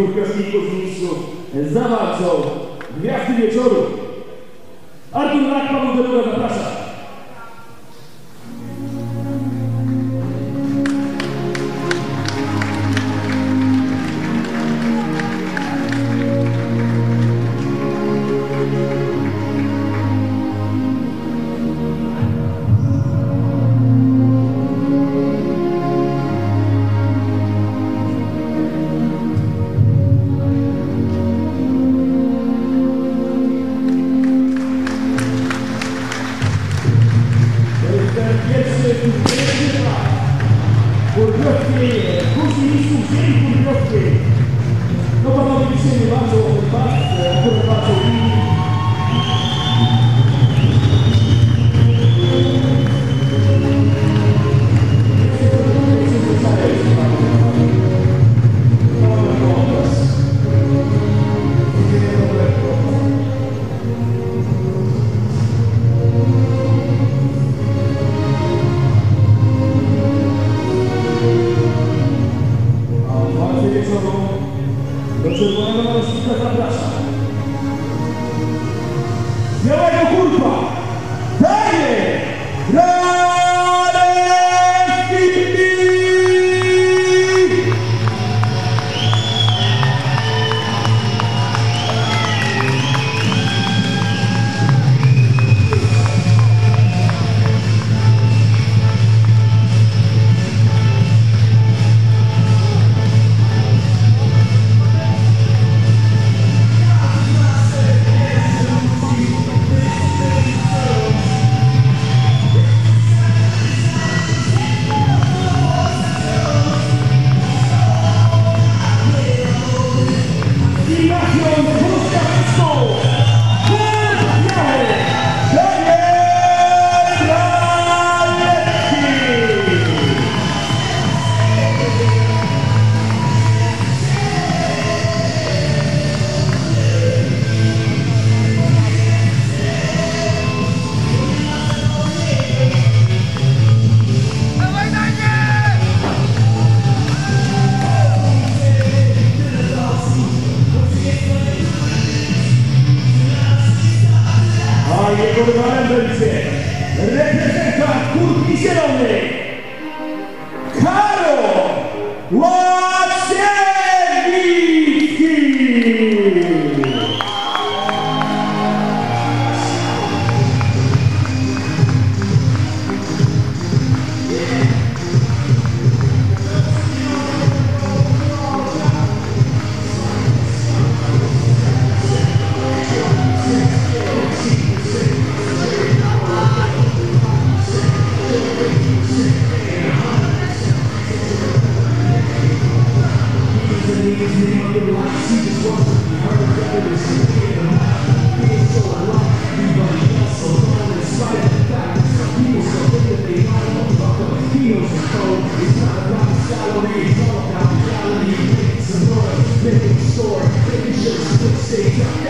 dwóch kraśników mistrzów zawalczą Gwiazdy Wieczoru. Artur Rak, Paweł Deluga, Perché così su di sé ne vado in parte, ancora parte Do czerwonego naleśnika zapraszam. Białego kurpa! see.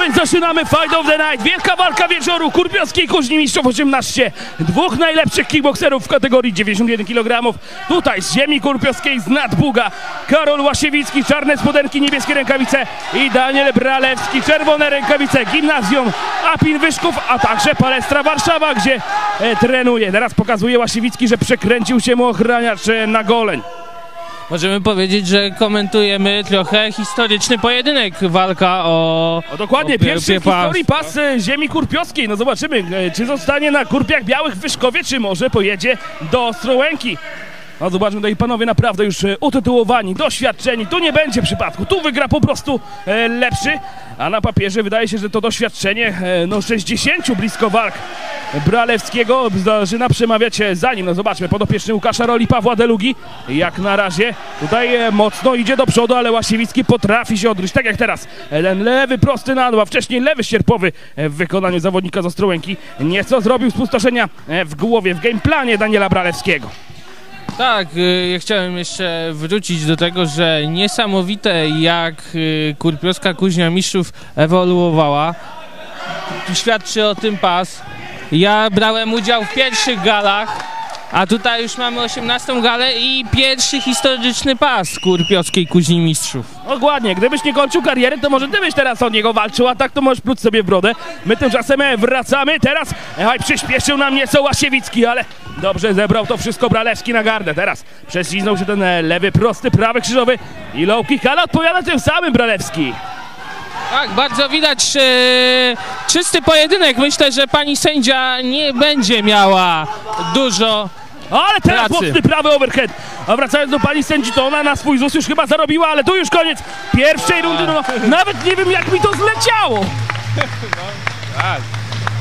Więc zaczynamy Fight of the Night. Wielka walka wieczoru. Kurpiowskiej Kuźni Mistrzów 18. Dwóch najlepszych kickboxerów w kategorii 91 kg. Tutaj z ziemi kurpiowskiej z Nadbuga. Karol Łasiewicki, czarne spodenki, niebieskie rękawice i Daniel Bralewski, czerwone rękawice. Gimnazjum Apin Wyszków, a także Palestra Warszawa, gdzie e, trenuje. Teraz pokazuje Łasiewicki, że przekręcił się mu ochraniacz e, na goleń. Możemy powiedzieć, że komentujemy trochę historyczny pojedynek, walka o... O, dokładnie, o pierwszy w historii pas e, ziemi kurpiowskiej. No zobaczymy, e, czy zostanie na kurpiach białych w Wyszkowie, czy może pojedzie do Ostrołęki. No zobaczmy, tutaj panowie naprawdę już e, utytułowani, doświadczeni. Tu nie będzie przypadku, tu wygra po prostu lepszy. A na papierze wydaje się, że to doświadczenie, no 60 blisko walk Bralewskiego zaczyna przemawiać e, za nim. No zobaczmy, podopieczny Łukasza Roli Pawła Delugi. Jak na razie tutaj e, mocno idzie do przodu, ale Łasiewicki potrafi się odryć. Tak jak teraz. E, Ten lewy prosty na dół, a wcześniej lewy sierpowy w wykonaniu zawodnika z Ostrołęki. Nieco zrobił spustoszenia w głowie, w gameplanie Daniela Bralewskiego. Tak, ja chciałem jeszcze wrócić do tego, że niesamowite jak Kurpiowska Kuźnia Mistrzów ewoluowała. Świadczy o tym pas. Ja brałem udział w pierwszych galach, a tutaj już mamy 18 galę i pierwszy historyczny pas Kurpiowskiej Kuźni Mistrzów. Dokładnie, gdybyś nie kończył kariery, to może ty byś teraz od niego walczył, a tak to możesz pluć sobie w brodę. My tymczasem e, wracamy, teraz ej, przyspieszył nam nieco Łasiewicki, ale dobrze zebrał to wszystko Bralewski na gardę. Teraz prześliznął się ten e, lewy, prosty, prawy krzyżowy i low kick, ale odpowiada tym samym Bralewski. Tak, bardzo widać e, czysty pojedynek. Myślę, że pani sędzia nie będzie miała dużo Ale teraz Pracy. mocny prawy overhead. A wracając do pani sędzi, to ona na swój ZUS już chyba zarobiła, ale tu już koniec pierwszej rundy. No, nawet nie wiem jak mi to zleciało.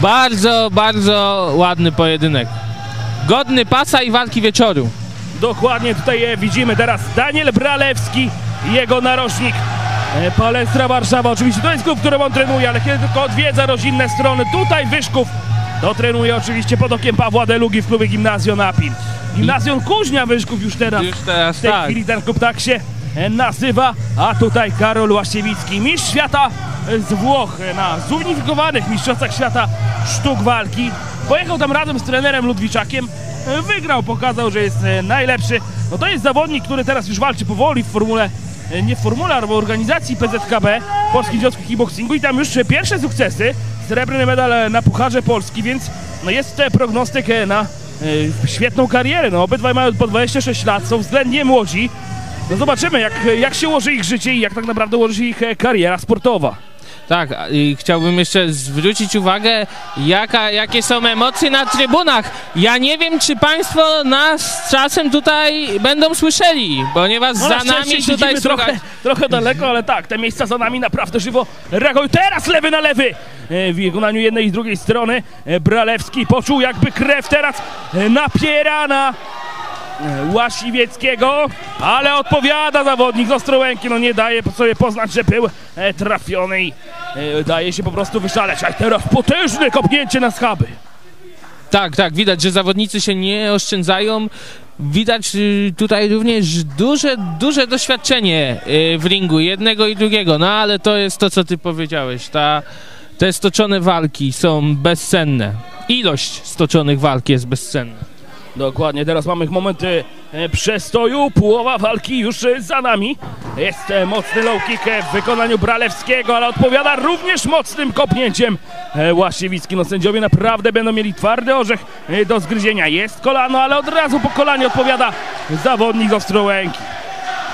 Bardzo, bardzo ładny pojedynek. Godny pasa i walki wieczoru. Dokładnie tutaj e, widzimy teraz Daniel Bralewski jego narożnik. E, Palestra Warszawa, oczywiście to jest klub, którym on trenuje, ale kiedy tylko odwiedza rodzinne strony, tutaj Wyszków, to trenuje oczywiście pod okiem Pawła Delugi w klubie Gimnazjum Napin. Gimnazjum Kuźnia Wyszków już teraz. Już teraz w tej tak. chwili ten klub tak się e, nazywa, a tutaj Karol Łasiewicki, mistrz świata e, z Włoch na zunifikowanych mistrzostwach świata sztuk walki. Pojechał tam razem z trenerem Ludwiczakiem, wygrał, pokazał, że jest najlepszy. No to jest zawodnik, który teraz już walczy powoli w formule, nie w formule, ale w organizacji PZKB, Polski Związku Kickboxingu i tam już e, pierwsze sukcesy, srebrny medal e, na Pucharze Polski, więc no jest e, prognostyk e, na e, świetną karierę. No obydwaj mają po 26 lat, są względnie młodzi. No zobaczymy, jak, jak się ułoży ich życie i jak tak naprawdę ułoży się ich e, kariera sportowa. Tak, i chciałbym jeszcze zwrócić uwagę, jaka, jakie są emocje na trybunach. Ja nie wiem, czy Państwo nas czasem tutaj będą słyszeli, ponieważ No, za nami tutaj siedzimy trochę, trochę daleko, ale tak, te miejsca za nami naprawdę żywo reagują. Teraz lewy na lewy e, w wykonaniu jednej i drugiej strony. E, Bralewski poczuł jakby krew teraz e, napiera na e, Łasiwieckiego, ale odpowiada zawodnik z Ostrołęki, no nie daje sobie poznać, że był e, trafiony i e, daje się po prostu wyszaleć. A teraz potężne kopnięcie na schaby. Tak, tak, widać, że zawodnicy się nie oszczędzają. Widać y, tutaj również duże, duże doświadczenie y, w ringu jednego i drugiego, no ale to jest to, co ty powiedziałeś. Ta, te stoczone walki są bezcenne. Ilość stoczonych walk jest bezcenna. Dokładnie, teraz mamy momenty e, przestoju, połowa walki już e, za nami. Jest e, mocny low kick w wykonaniu Bralewskiego, ale odpowiada również mocnym kopnięciem Łasiewicki. No sędziowie naprawdę będą mieli twardy orzech do zgryzienia. Jest kolano, ale od razu po kolanie odpowiada zawodnik z Ostrołęki.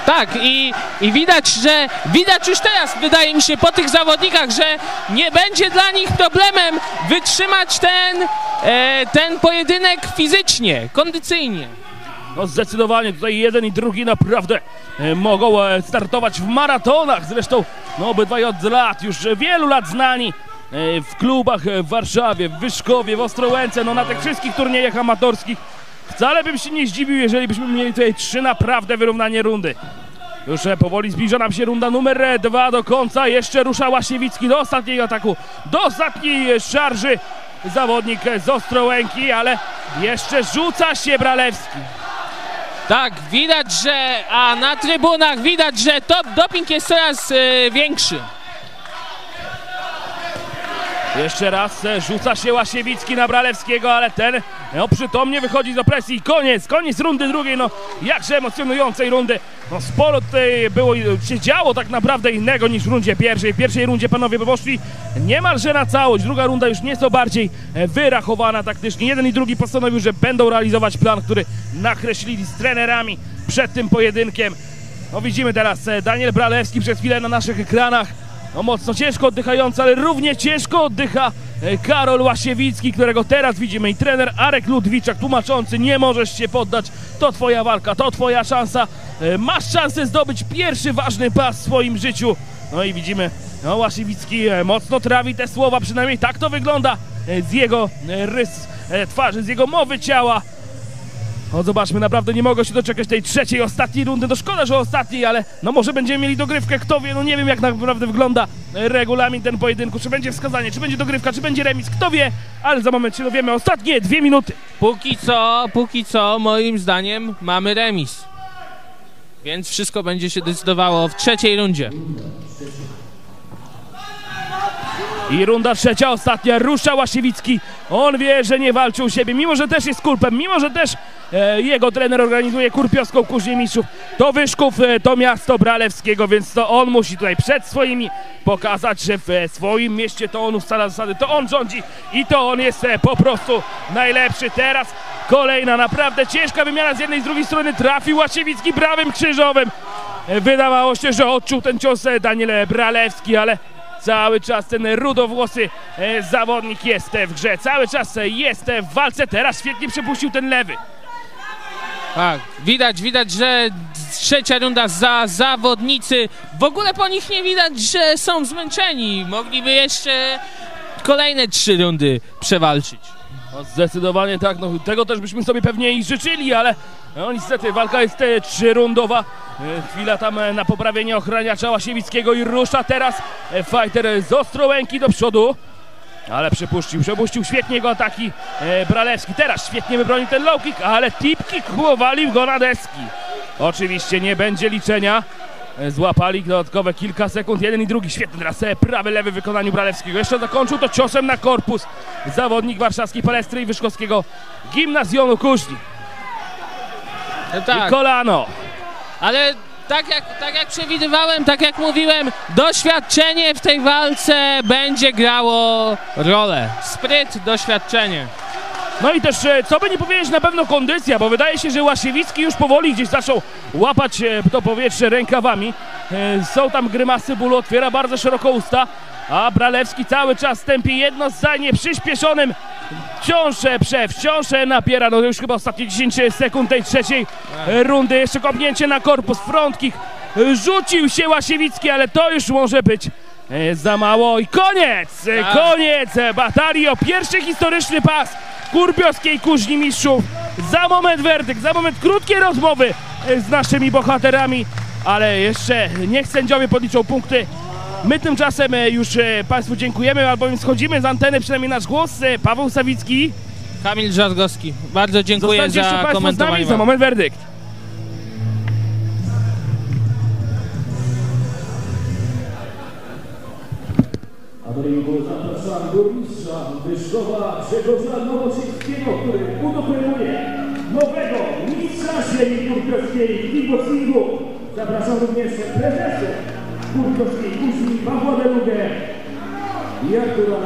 Tak, i, i widać, że widać już teraz, wydaje mi się, po tych zawodnikach, że nie będzie dla nich problemem wytrzymać ten, e, ten pojedynek fizycznie, kondycyjnie. No zdecydowanie tutaj jeden i drugi naprawdę e, mogą e, startować w maratonach. Zresztą no obydwaj od lat, już wielu lat znani e, w klubach w Warszawie, w Wyszkowie, w Ostrołęce, no na tych wszystkich turniejach amatorskich. Wcale bym się nie zdziwił, jeżeli byśmy mieli tutaj trzy naprawdę wyrównanie rundy. Już e, powoli zbliża nam się runda numer e, dwa do końca. Jeszcze rusza Łasiewicki do ostatniego ataku, do ostatniej e, szarży zawodnik z Ostrołęki, ale Jeszcze rzuca się Bralewski. Tak, widać, że, a na trybunach widać, że top doping jest coraz większy. Jeszcze raz rzuca się Łasiewicki na Bralewskiego, ale ten no, przytomnie wychodzi do presji. Koniec, koniec rundy drugiej, no jakże emocjonującej rundy. No sporo tutaj było, się działo tak naprawdę innego niż w rundzie pierwszej. W pierwszej rundzie panowie by poszli niemalże na całość. Druga runda już nieco bardziej e, wyrachowana taktycznie. Jeden i drugi postanowił, że będą realizować plan, który nakreślili z trenerami przed tym pojedynkiem. No widzimy teraz e, Daniel Bralewski przez chwilę na naszych ekranach. No mocno ciężko oddychający, ale równie ciężko oddycha Karol Łasiewicki, którego teraz widzimy i trener Arek Ludwiczak tłumaczący, nie możesz się poddać, to twoja walka, to twoja szansa, E, masz szansę zdobyć pierwszy ważny pas w swoim życiu. No i widzimy, no Łasiewicki e, mocno trawi te słowa, przynajmniej tak to wygląda e, z jego e, rys e, twarzy, z jego mowy ciała. No zobaczmy, naprawdę nie mogę się doczekać tej trzeciej, ostatniej rundy. No szkoda, że ostatniej, ale no może będziemy mieli dogrywkę, kto wie, no nie wiem jak naprawdę wygląda regulamin ten pojedynku, czy będzie wskazanie, czy będzie dogrywka, czy będzie remis, kto wie, ale za moment się dowiemy. Ostatnie dwie minuty. Póki co, póki co, moim zdaniem mamy remis. Więc wszystko będzie się decydowało w trzeciej rundzie. I runda trzecia, ostatnia, rusza Łasiewicki. On wie, że nie walczy u siebie, mimo że też jest kulpem, mimo że też jego trener organizuje kurpiowską kuźnię mistrzów. To Wyszków, e, to miasto Bralewskiego, więc to on musi tutaj przed swoimi pokazać, że w e, swoim mieście to on ustala zasady, to on rządzi i to on jest e, po prostu najlepszy. Teraz kolejna naprawdę ciężka wymiana z jednej i z drugiej strony. Trafił Łasiewicki prawym krzyżowym. E, Wydawało się, że odczuł ten cios e, Daniel Bralewski, ale Cały czas ten rudowłosy e, zawodnik jest e, w grze. Cały czas e, jest e, w walce. Teraz świetnie przepuścił ten lewy. Tak, widać, widać, że trzecia runda za zawodnicy. W ogóle po nich nie widać, że są zmęczeni. Mogliby jeszcze kolejne trzy rundy przewalczyć. No, zdecydowanie tak, no, tego też byśmy sobie pewnie i życzyli, ale no, niestety walka jest e, trzyrundowa. E, chwila tam e, na poprawienie ochraniacza Łasiewickiego i rusza teraz fighter z Ostrołęki do przodu. Ale przepuścił, przepuścił świetnie go ataki e, Bralewski. Teraz świetnie wybronił ten low kick, ale tip kick powalił go na deski. Oczywiście nie będzie liczenia. E, Złapali dodatkowe kilka sekund, jeden i drugi. Świetny teraz e, prawy, lewy w wykonaniu Bralewskiego. Jeszcze zakończył to ciosem na korpus zawodnik warszawskiej Palestry i Wyszkowskiego Gimnazjonu Kuźni. No I tak, kolano. ale tak jak, tak jak przewidywałem, tak jak mówiłem, doświadczenie w tej walce będzie grało rolę. Spryt, doświadczenie. No i też, e, co by nie powiedzieć, na pewno kondycja, bo wydaje się, że Łasiewicki już powoli gdzieś zaczął łapać e, to powietrze rękawami. E, Są tam grymasy bólu, otwiera bardzo szeroko usta, a Bralewski cały czas tempie jedno zdanie przyspieszonym. Wciąż e, prze, wciąż e, napiera, no już chyba ostatnie 10 sekund tej trzeciej rundy. Jeszcze kopnięcie na korpus, front kick. E, Rzucił się Łasiewicki, ale to już może być e, za mało i koniec! e, Tak. Koniec batalii o pierwszy historyczny pas Kurpiowskiej Kuźni Mistrzów. Za moment werdykt, za moment krótkie rozmowy e, z naszymi bohaterami, ale jeszcze niech sędziowie podliczą punkty. My tymczasem e, już e, Państwu dziękujemy, albowiem schodzimy z anteny, przynajmniej nasz głos. E, Paweł Sawicki, Kamil Żargowski, bardzo dziękuję zostańcie jeszcze za Państwo z nami, komentowanie. za moment werdykt. A do zapraszam burmistrza Wyszkowa Grzegorza Nowoczyńskiego, który udokonuje nowego mistrza ziemi. Zapraszam również prezesów kurpiowskiej kuźni Pawła Delugę i Artura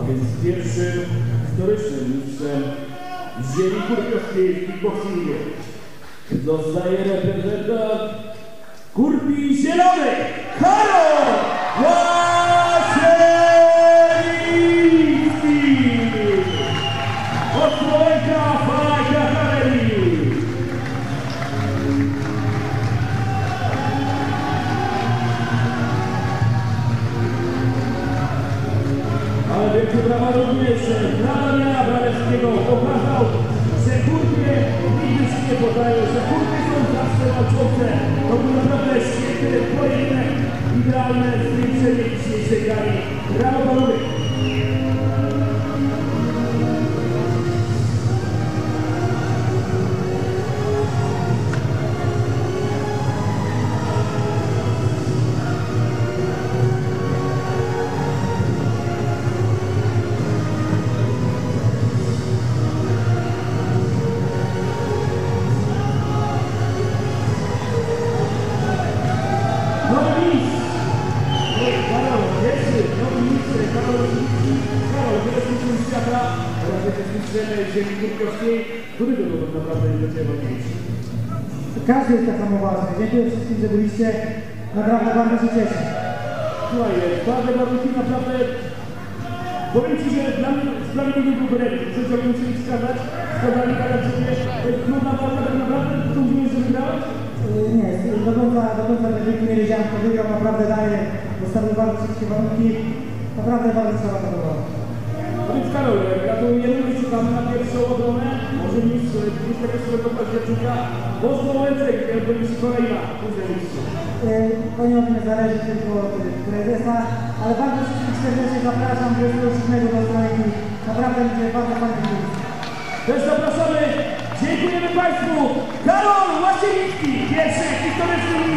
A więc pierwszym historycznym mistrzem ziemi kurpiowskiej w kickboxingu zostaje reprezentant Kurpi Zielonej, Karol Łasiewicki! Ostrołęka Fight Academy! brawa również dla Damiana Bralewskiego. Pokazał, nigdy się nie podają, że kurpie są zawsze walczące. To był naprawdę świetny pojedynek, idealne zwieńczenie dzisiejszej gali. Brawo panowie! Ziemi. Który to tak naprawdę dla Ciebie ważniejszy? Każdy jest tak samo ważny. Dziękuję wszystkim, że byliście. Naprawdę bardzo się cieszę. Słuchaj, bardzo, bardzo Ci naprawdę... Powiem Ci, że dla mnie sprawiedliwy był Berek. Wszyscy jak musieli wskazać, wskazali karać Ciebie. Trudna walka tak naprawdę, to że wygrałeś? Yy, Nie, do końca, do końca nie wiedziałem, kto wygrał. Naprawdę daję. Zostawił bardzo wszystkie warunki. Naprawdę bardzo trzeba to. No więc Karol, gratulujemy i czekamy na pierwszą obronę. Może mistrz 28 października. Mocno Łęcek, będzie się kolejna. Kurde mistrzu. Yy, To nie od mnie zależy tylko od prezesa, ale bardzo serdecznie zapraszam 28 do strony. Naprawdę będzie bardzo fajny. Też zapraszamy. Dziękujemy Państwu. Karol Łasiewicki, pierwszy historyczny